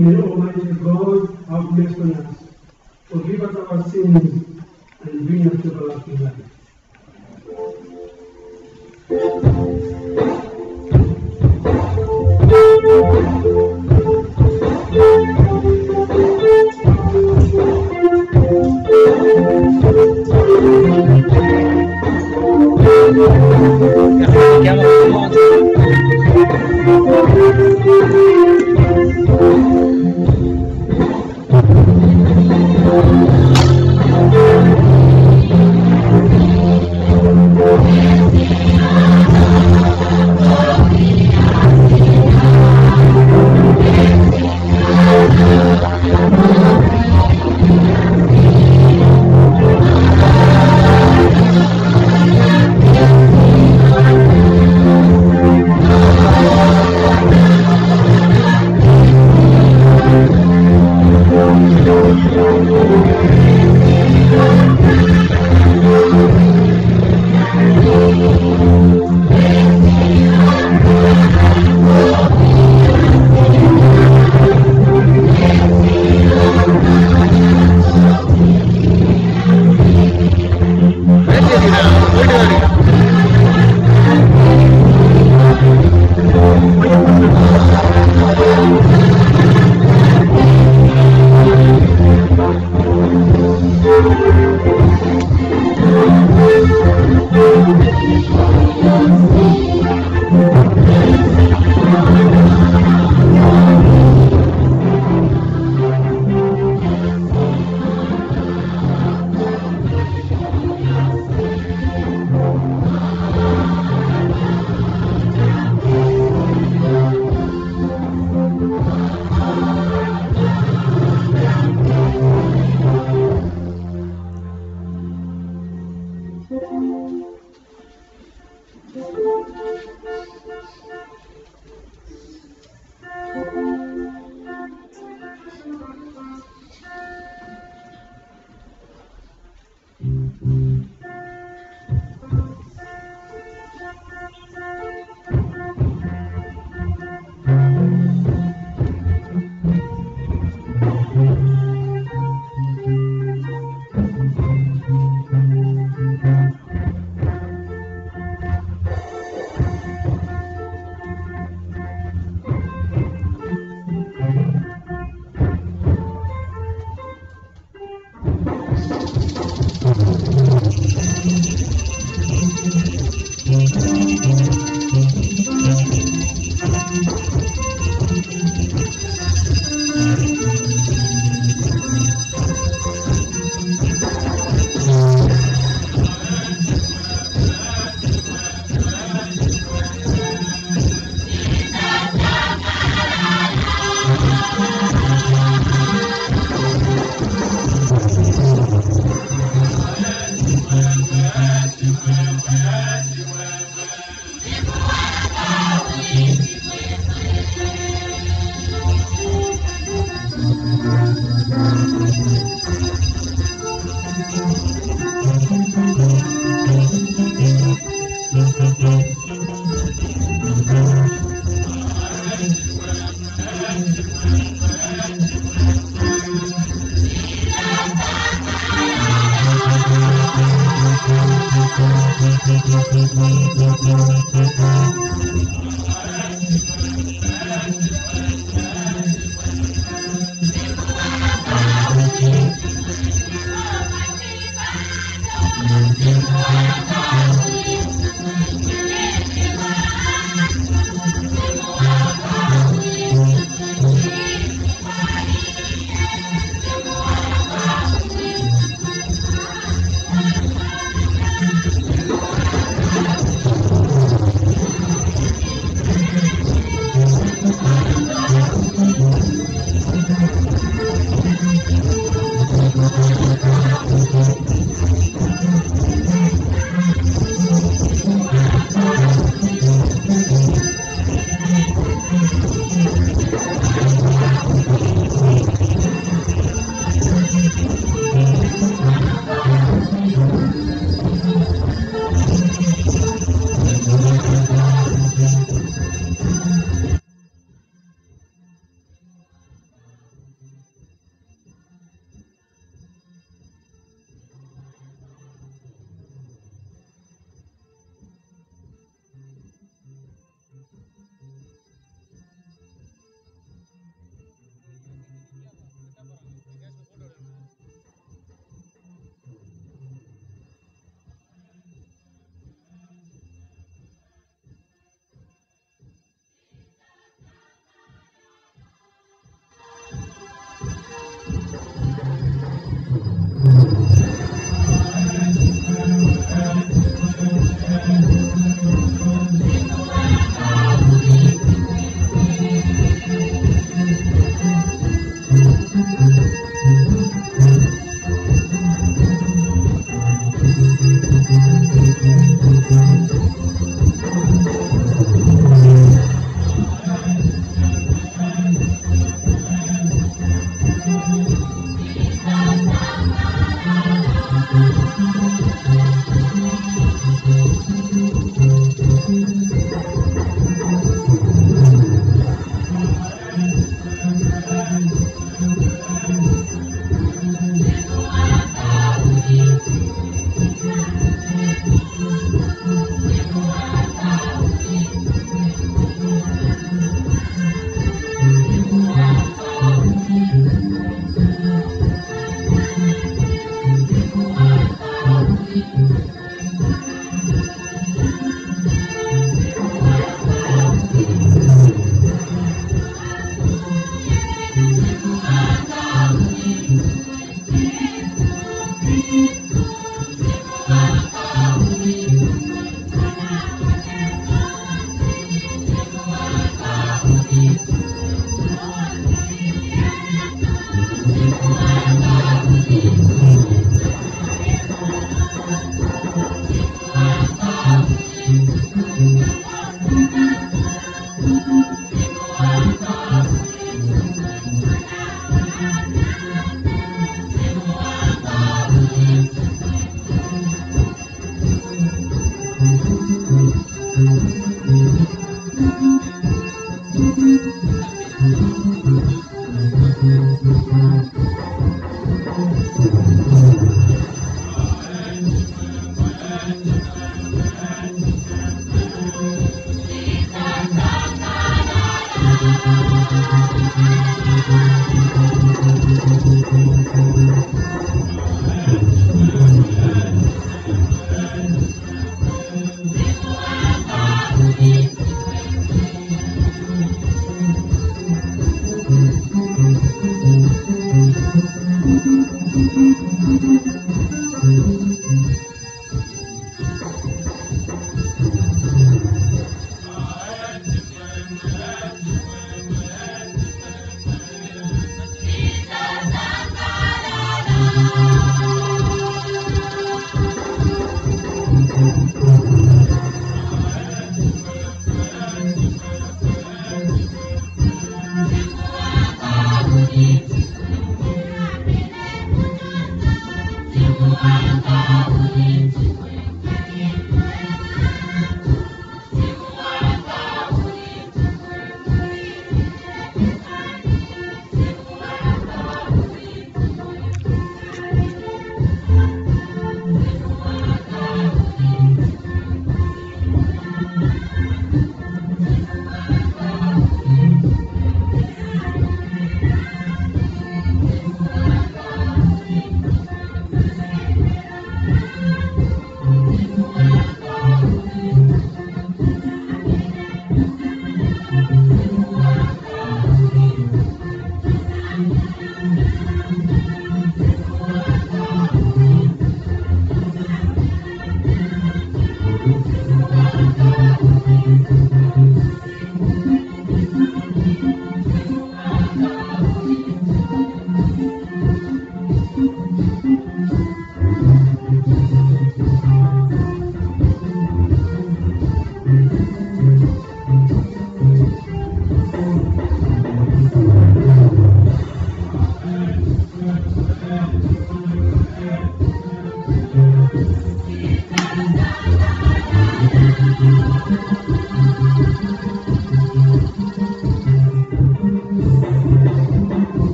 May Almighty God have mercy on us, forgive us our sins,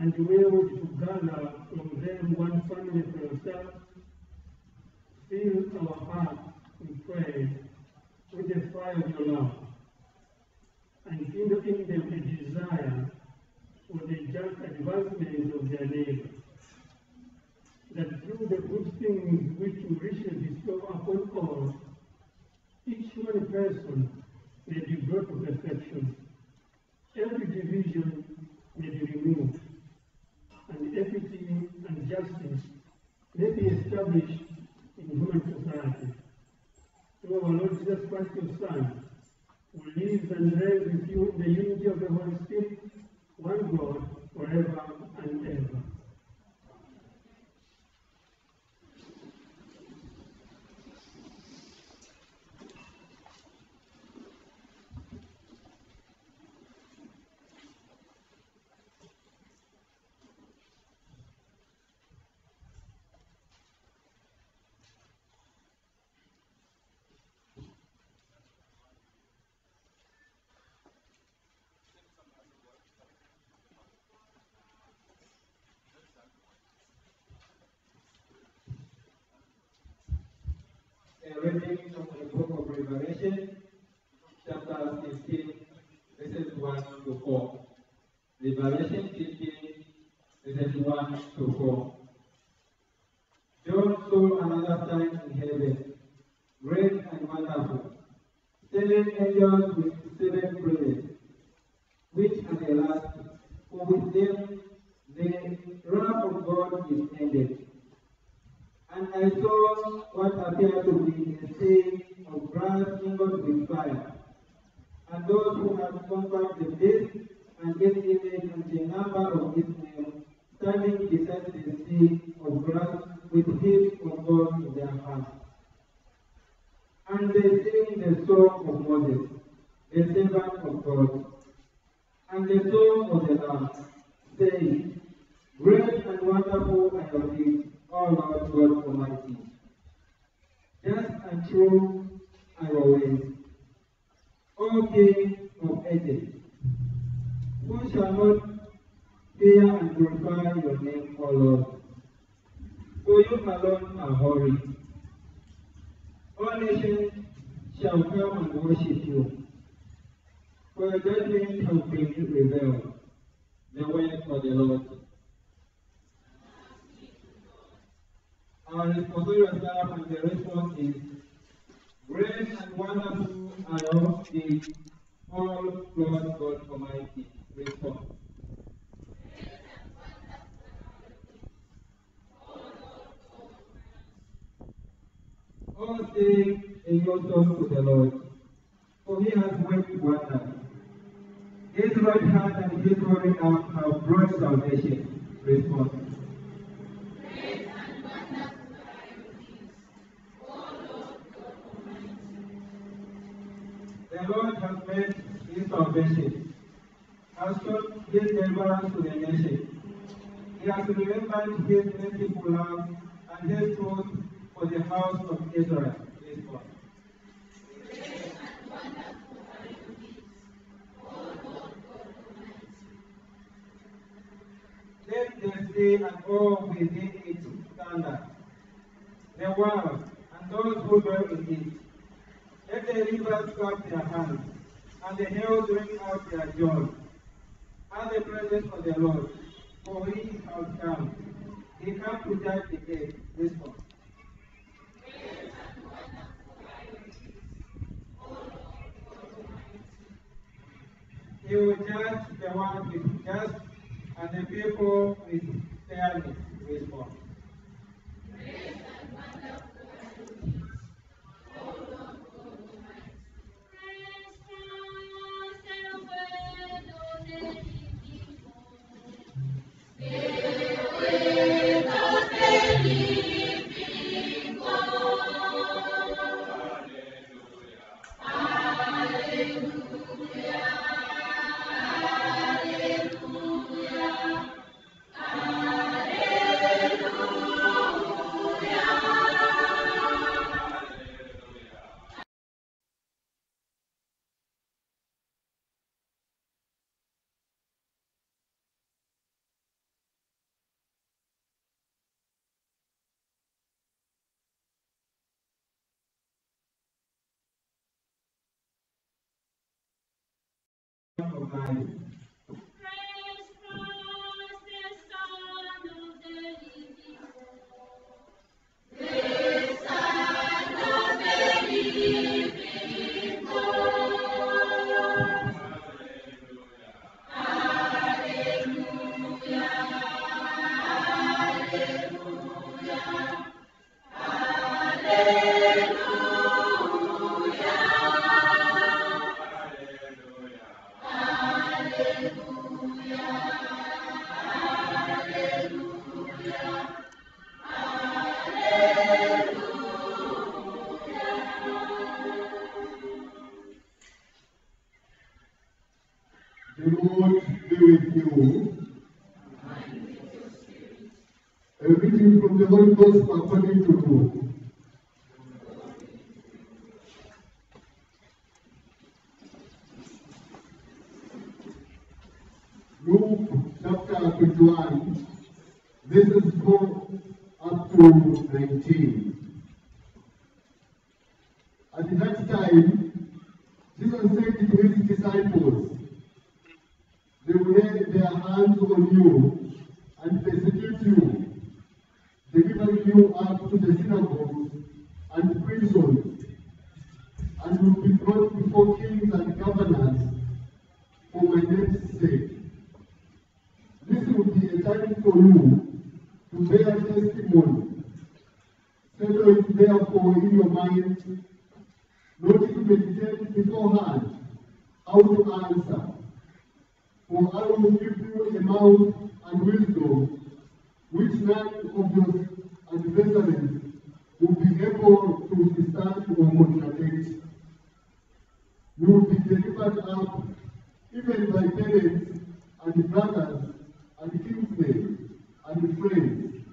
and to gather from them one family for yourself, fill our hearts, we pray, with the fire of your love, and kindle in them a desire for the just advancement of their neighbor, that through the good things which you richly bestow upon all, each one person may be brought to perfection, every division may be removed, equity and justice may be established in human society through our Lord Jesus Christ, your Son, who lives and reigns with you in the unity of the Holy Spirit, one God, forever and ever. A reading from the book Revelation, chapter 15, verses 1 to 4. Revelation 15, verses 1 to 4. John saw another sign in heaven, great and wonderful, seven angels with seven places, which are the last, for with them the wrath of God is ended. And I saw what appeared to be a sea of brass mingled with fire. And those who had conquered the beast and its image and the number of its name, standing beside the sea of brass with heaps of gold in their hands. And they sing the song of Moses, the servant of God, and the song of the Lamb, saying, Great and wonderful are your deeds, O Lord God Almighty. Just and true are your ways, O King of ages. Who shall not fear and glorify your name, O Lord? For you alone are holy. All nations shall come and worship you. For your judgment has been revealed, the way of the Lord. Our responsibility and the response is Great and wonderful are your deeds, all Lord God Almighty. Response. All sing in your song to the Lord, for he has worked wonders. His right hand and his holy arm have brought salvation. Response. The Lord has made his salvation, has shown his deliverance to the nation. He has remembered his merciful love and his truth for the house of Israel. God. Let the sea and all within it thunder, the world and those who dwell in it. Let the rivers clap their hands, and the hills ring out their joy. At the presence of the Lord, for he has come. He comes to judge the earth. This one. He will judge the one with just and the people with fairness. This one. Of Luke chapter 21, verses 4 up to 19. At that time, Jesus said to his disciples, they will lay their hands on you and persecute you, delivering you up to the synagogues and prisons, and will be brought before kings and governors for my name's sake. Time for you to bear testimony. Settle it therefore in your mind, not to meditate beforehand how to answer. For I will give you a mouth and wisdom, which none of your adversaries will be able to withstand or contradict. You will be delivered up even by parents and brothers and kinsmen and friends,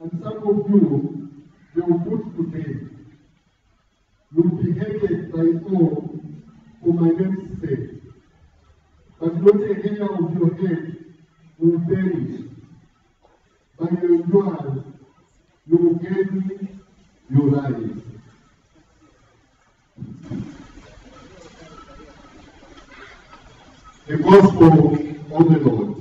and some of you they will put to death. You will be hated by all for my name's sake but not a hair of your head will perish. By your endurance, you will gain your life. The Gospel of the Lord.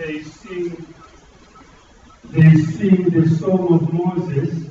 They sing, they sing the song of Moses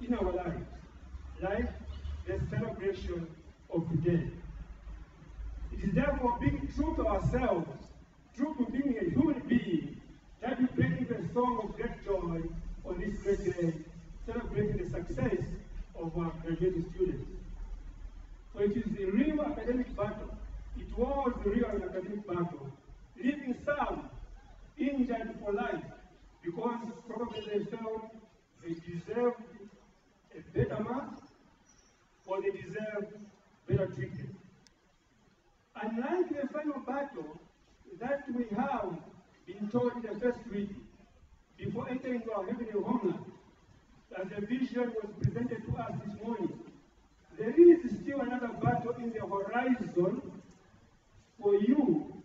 in our lives, like the celebration of today. It is therefore being true to ourselves, true to being a human being, that we into a song of great joy on this great day, celebrating the success of our graduating students. So it is a real academic battle. It was a real academic battle, leaving some injured for life because probably they felt they deserved a better mark or they deserve better treatment. Unlike the final battle that we have been told in the first reading, before entering our heavenly homeland, as the vision was presented to us this morning, there is still another battle in the horizon for you,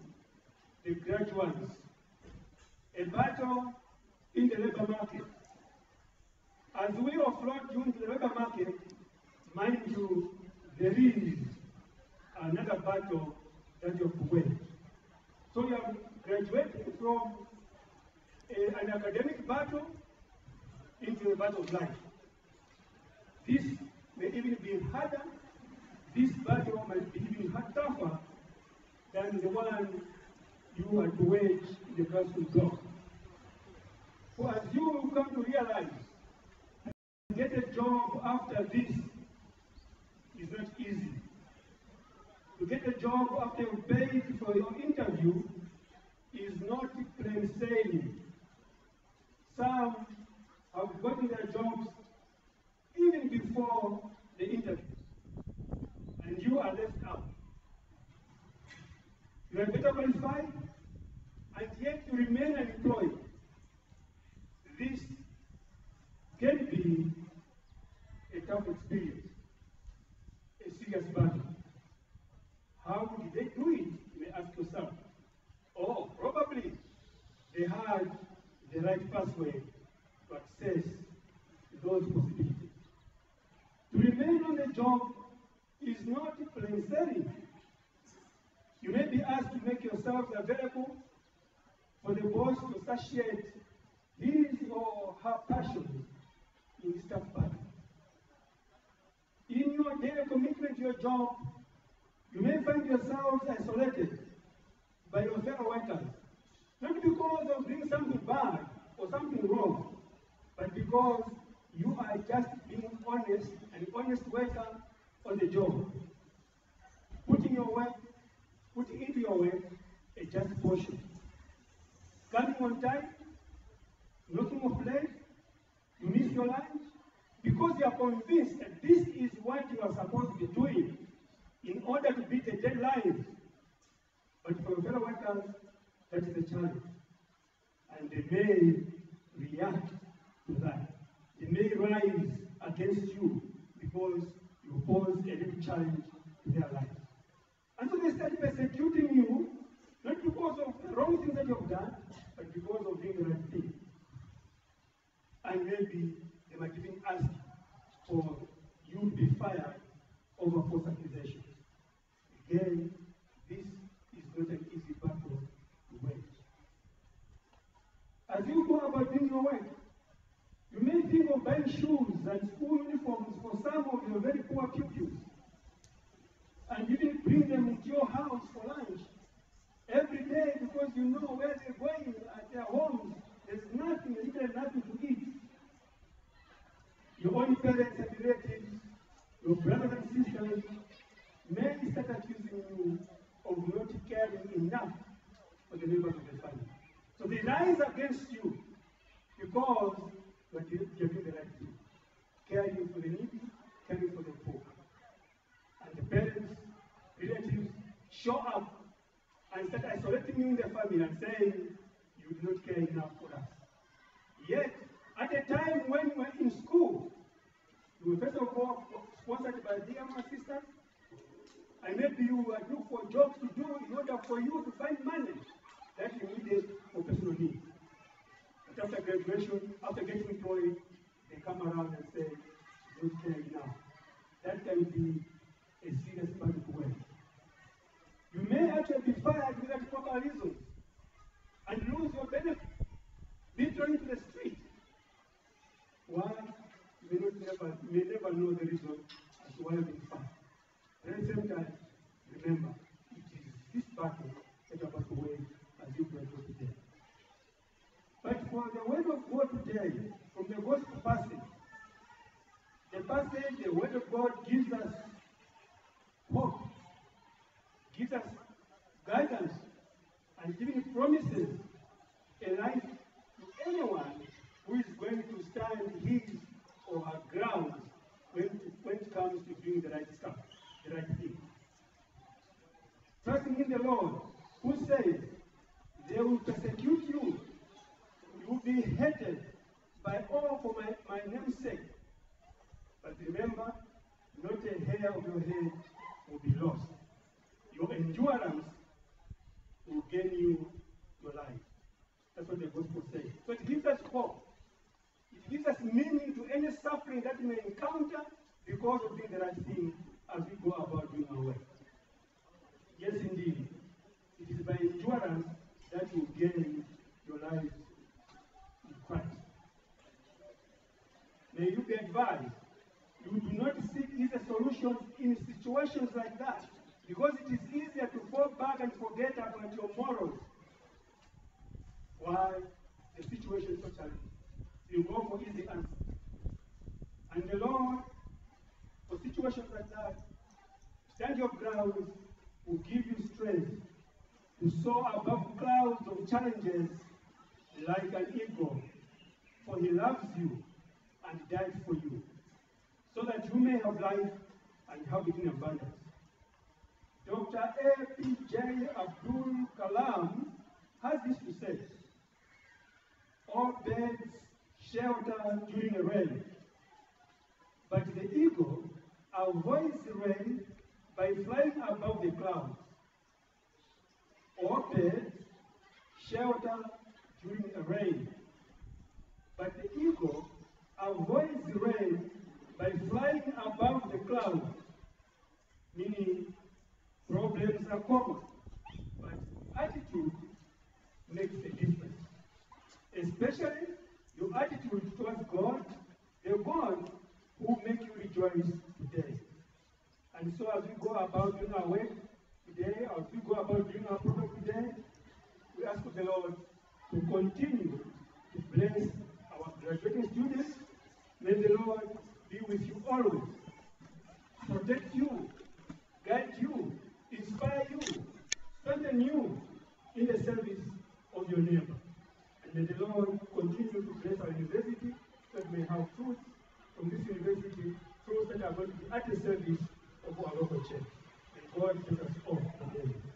the graduates. A battle in the labor market. As we offload into the labor market, mind you, there is another battle that you have to. So you are graduating from a, an academic battle into the battle of life. This may even be harder. This battle might be even tougher than the one you are to wage in the classroom. For as you come to realize, get a job after this is not easy. To get a job after you paid for your interview is not plain sailing. Some have gotten their jobs even before the interview, and you are left out. You are better qualified, and yet you remain unemployed. This can be a tough experience, a serious battle. How did they do it? You may ask yourself. Oh, probably they had the right pathway to access those possibilities. To remain on the job is not plain sailing. You may be asked to make yourself available for the boss to satiate his or her passion in this tough battle. In your daily commitment to your job, you may find yourselves isolated by your fellow workers, not because of doing something bad or something wrong, but because you are just being honest, an honest worker on the job. Putting your work, putting into your work a just portion. Coming on time, knocking off late, you miss your lunch, because you are convinced that this is what you are supposed to be doing. in order to beat the deadlines. But for fellow workers, that is a challenge. And they may react to that. They may rise against you because you pose a little challenge to their lives. And so they start persecuting you, not because of the wrong things that you have done, but because of doing the right thing. And maybe they might even ask for you to be fired over false accusations. Again, this is not an easy battle to wage. As you go about doing your work, you may think of buying shoes and school uniforms for some of your very poor pupils, and even bring them into your house for lunch every day because you know where they're going at their homes. There's nothing, literally nothing to eat. Your own parents and relatives, your brothers and sisters may start accusing you of not caring enough for the members of the family. So they rise against you because you are doing the right thing. Caring for the needy, caring for the poor. And the parents, relatives show up and start isolating you in the family and saying, You do not care enough for us. Yet, at a time when you were in school, you were first of all sponsored by DMI sisters, and maybe you were looking for jobs to do in order for you to find money that you needed for personal needs. But after graduation, after getting employed, they come around and say, shelter during rain, but the eagle avoids the rain by flying above the clouds, meaning problems are common, but attitude makes a difference. Especially your attitude towards God, the God who make you rejoice today. And so as we go about doing our work today, as we go about doing our program today, we ask the Lord to continue to bless our graduating students. May the Lord be with you always, protect you, guide you, inspire you, strengthen you in the service of your neighbor. And may the Lord continue to bless our university that may have fruit from this university, fruits that are going to be at the service of our local church. And God bless us all. Amen.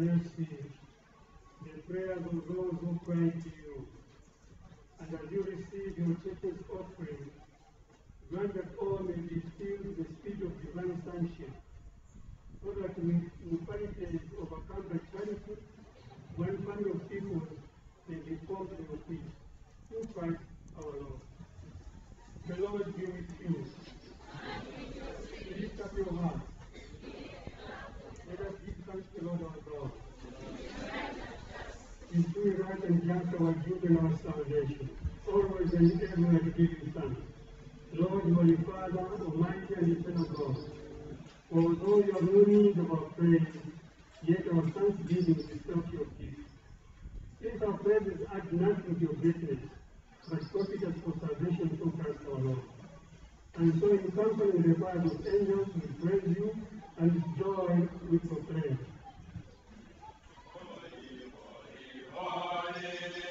Mercy, the prayers of those who pray to you. And as you receive your church's offering, grant that all may be filled with the spirit of divine sonship, so that we, in qualities overcome by charity, one family of people may be formed in your peace. Through Christ our Lord. The Lord be with you. Lift up your heart. Let us give thanks to the Lord our God. In true right and duty and our salvation, always and to give you thanks. Lord, Holy Father, Almighty and eternal God, for although you no need of our praise, yet our thanksgiving is self your gift. Since our praises add nothing to your greatness, but profit us for salvation through Christ our Lord. And so in company with the angels, we praise you, and joy with joy we proclaim. You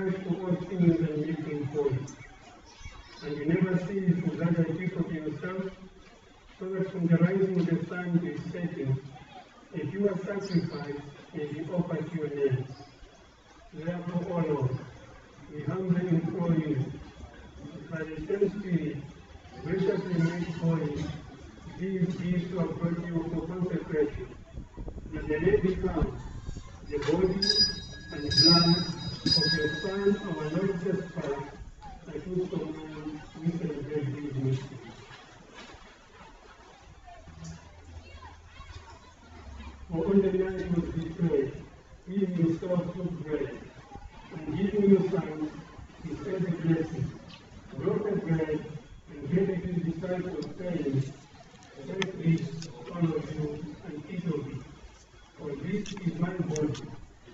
you give life to all things and make them holy. And you never cease to gather people to yourself, so that from the rising of the sun to its setting, a pure sacrifice may be offered to your name. Therefore, O Lord, we humbly implore you, by the same Spirit, graciously make holy these gifts to approach you for consecration, that they may become the body and blood of your Son, our Lord Jesus Christ, truth of man, we celebrate these mysteries. For on the night he was betrayed, he himself took bread, and giving you thanks, he said a blessing, broke the bread, and gave it to his disciples, saying, Take this, all of you, and eat of it, for this is my body,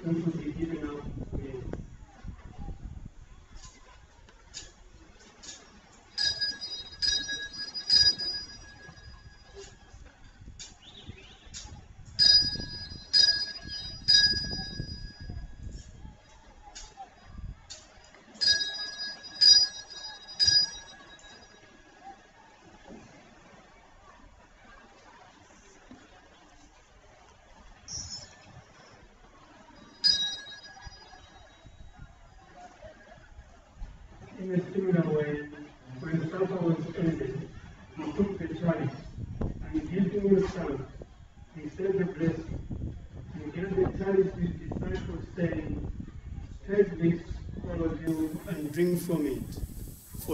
which will be given up for you. In a similar way, when supper was ended, he took the chalice, and giving you thanks, he said a blessing, and gave the chalice to his disciples, saying, Take this, all of you, and drink from it. For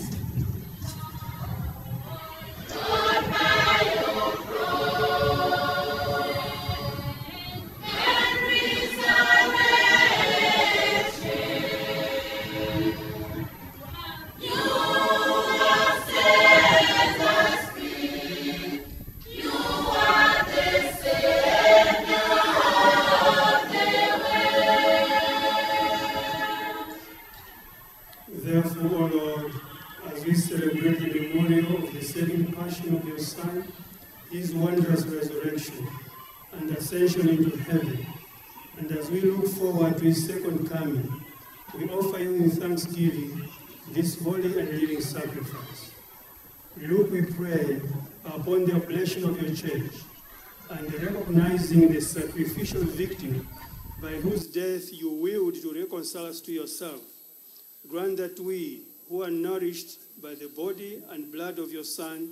Nourished by the body and blood of your Son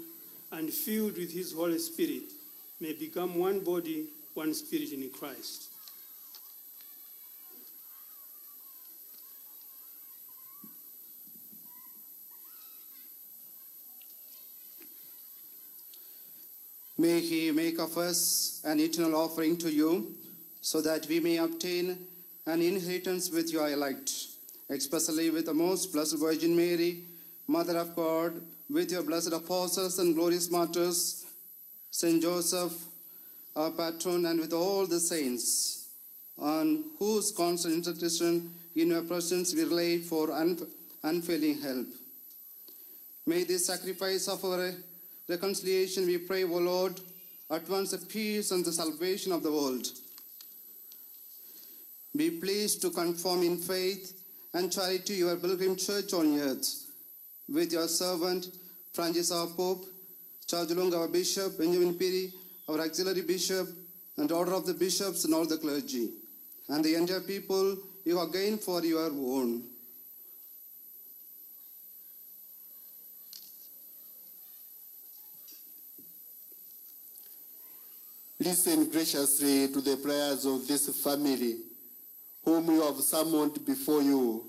and filled with his Holy Spirit, may become one body, one spirit in Christ. May he make of us an eternal offering to you, so that we may obtain an inheritance with your elect, especially with the most blessed Virgin Mary, Mother of God, with your blessed apostles and glorious martyrs, Saint Joseph, our patron, and with all the saints, on whose constant intercession in your presence we rely for un- unfailing help. May this sacrifice of our reconciliation, we pray, O Lord, advance the peace and the salvation of the world. Be pleased to conform in faith and charity your pilgrim church on earth, with your servant Francis our Pope, Charles Lung our Bishop, Benjamin Phiri, our auxiliary bishop, and order of the bishops and all the clergy, and the entire people you have gained for your own. Listen graciously to the prayers of this family, whom you have summoned before you.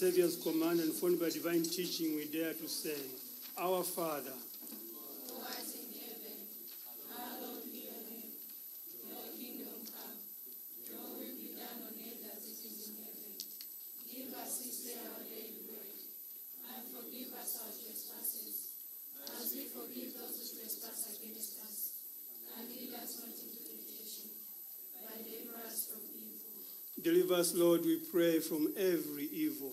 Savior's command and formed by divine teaching, we dare to say, Our Father, Deliver us, Lord, we pray, from every evil.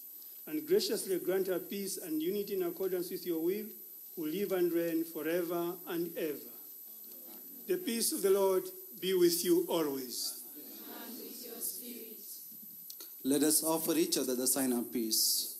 and graciously grant her peace and unity in accordance with your will, who live and reign forever and ever. The peace of the Lord be with you always. With. Let us offer each other the sign of peace.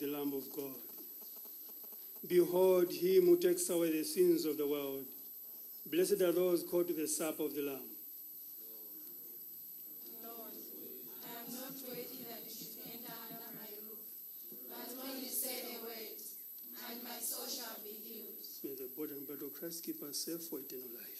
The Lamb of God. Behold him who takes away the sins of the world. Blessed are those called to the supper of the Lamb. May the and blood of Christ keep us safe for eternal life.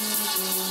Thank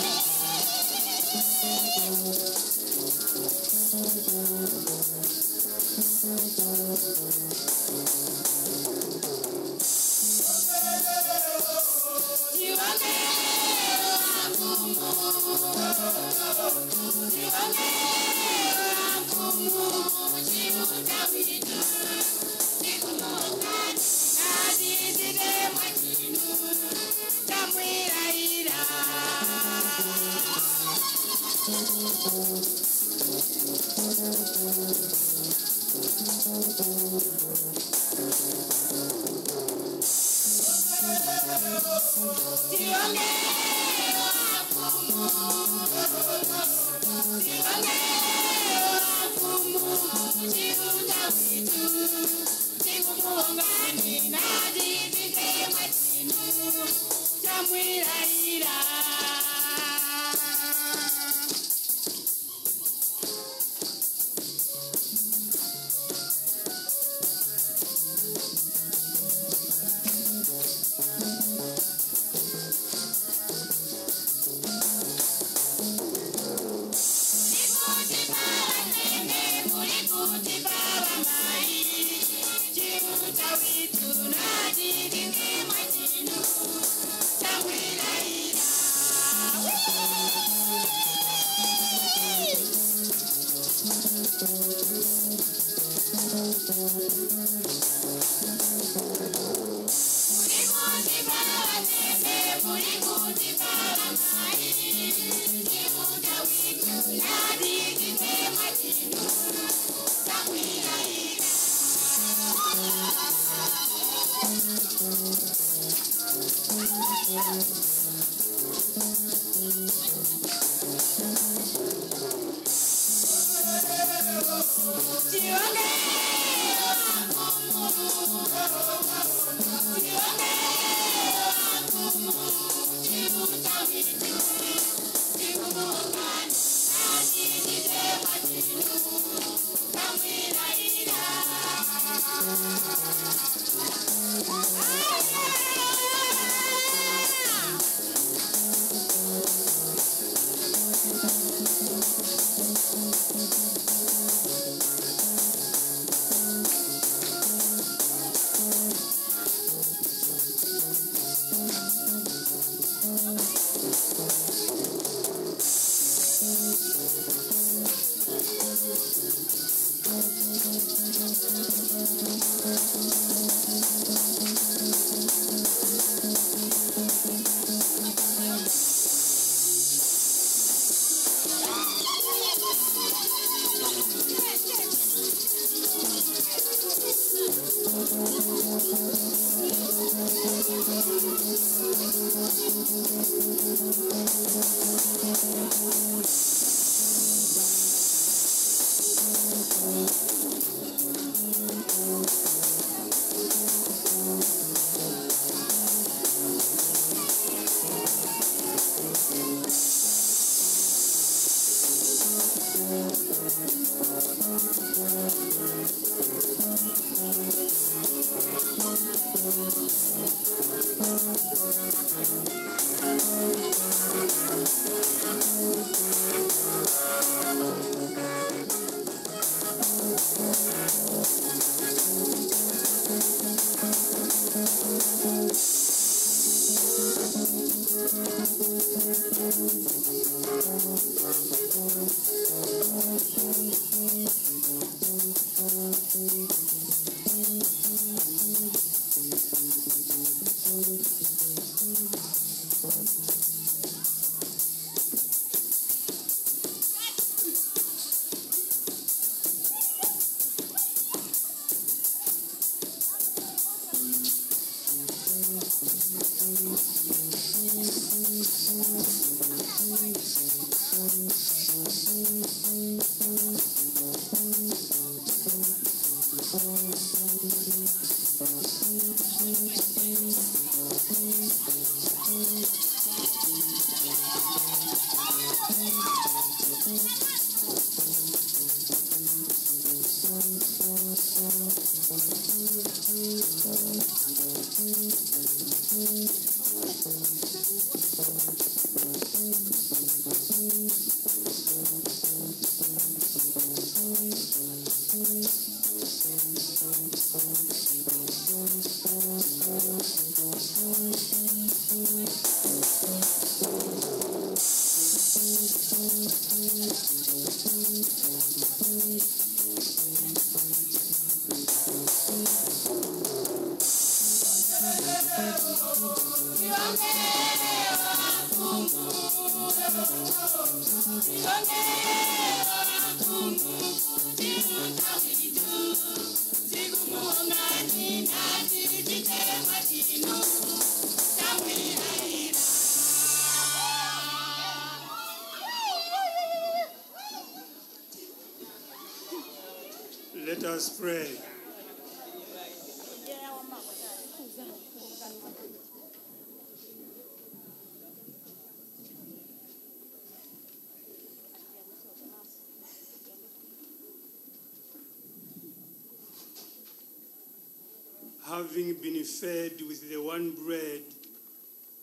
Having been fed with the one bread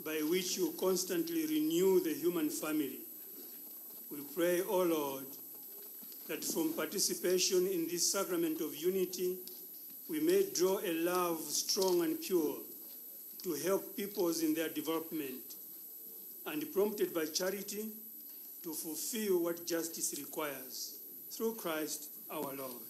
by which you constantly renew the human family, we pray, O Lord, that from participation in this sacrament of unity, we may draw a love strong and pure to help peoples in their development, and prompted by charity to fulfill what justice requires. Through Christ our Lord.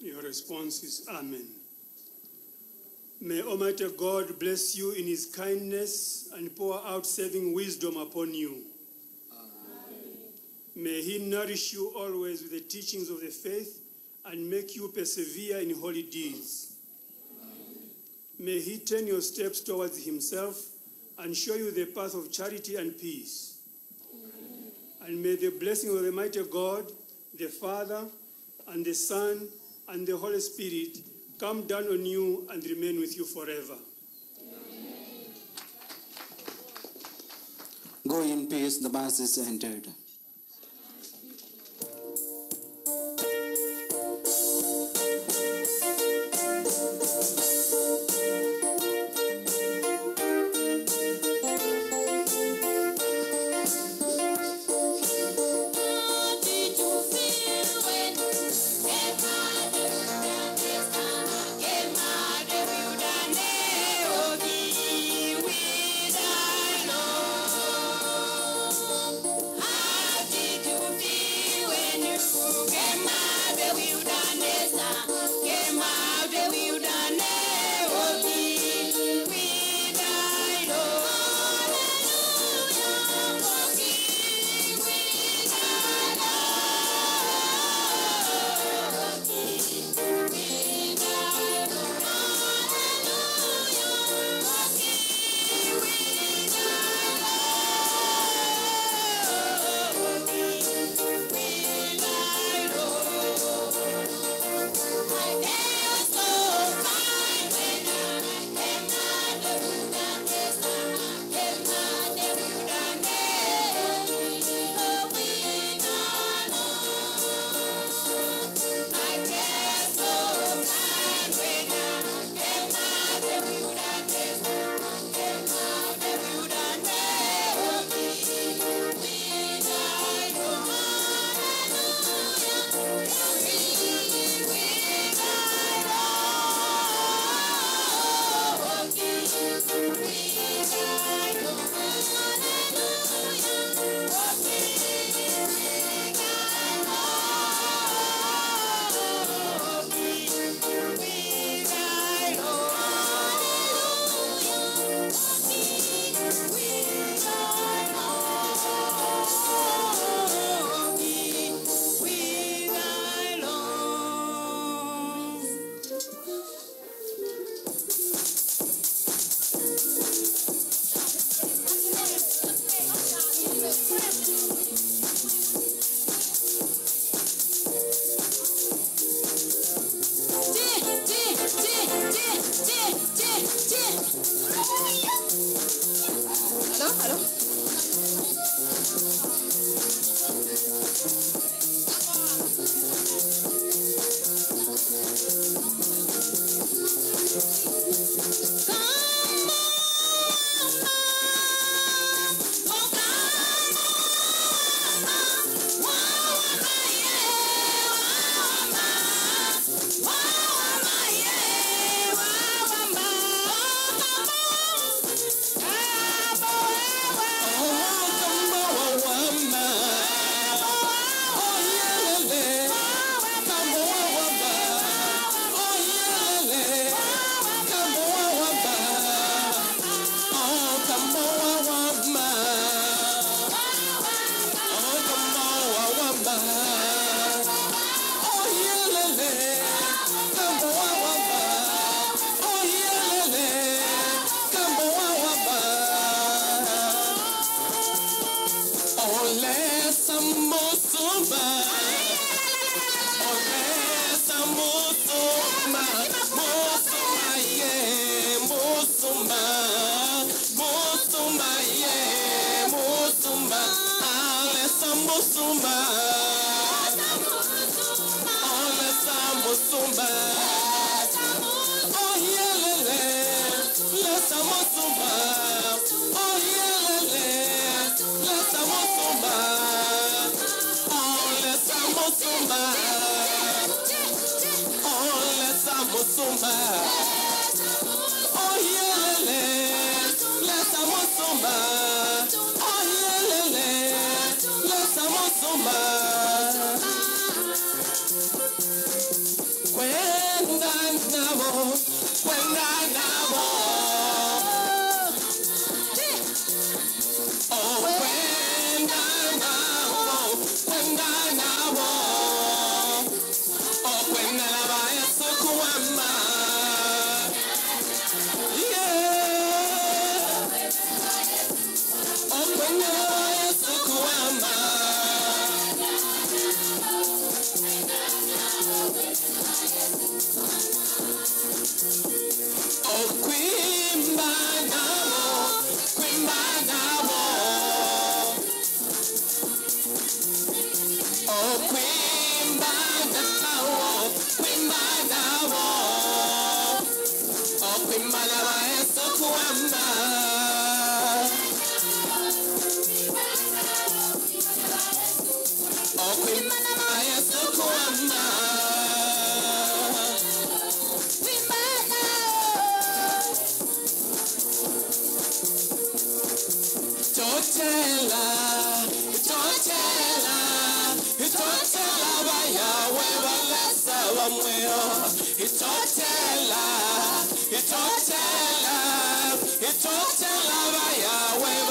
Your response is Amen. May Almighty God bless you in His kindness and pour out saving wisdom upon you. May He nourish you always with the teachings of the faith and make you persevere in holy deeds. May He turn your steps towards Himself and show you the path of charity and peace. And may the blessing of the mighty God, the Father, and the Son, and the Holy Spirit come down on you and remain with you forever. Go in peace, the Mass is entered. Oh lesa musumba Oh yeah lesa musumba talk to love, Yahweh.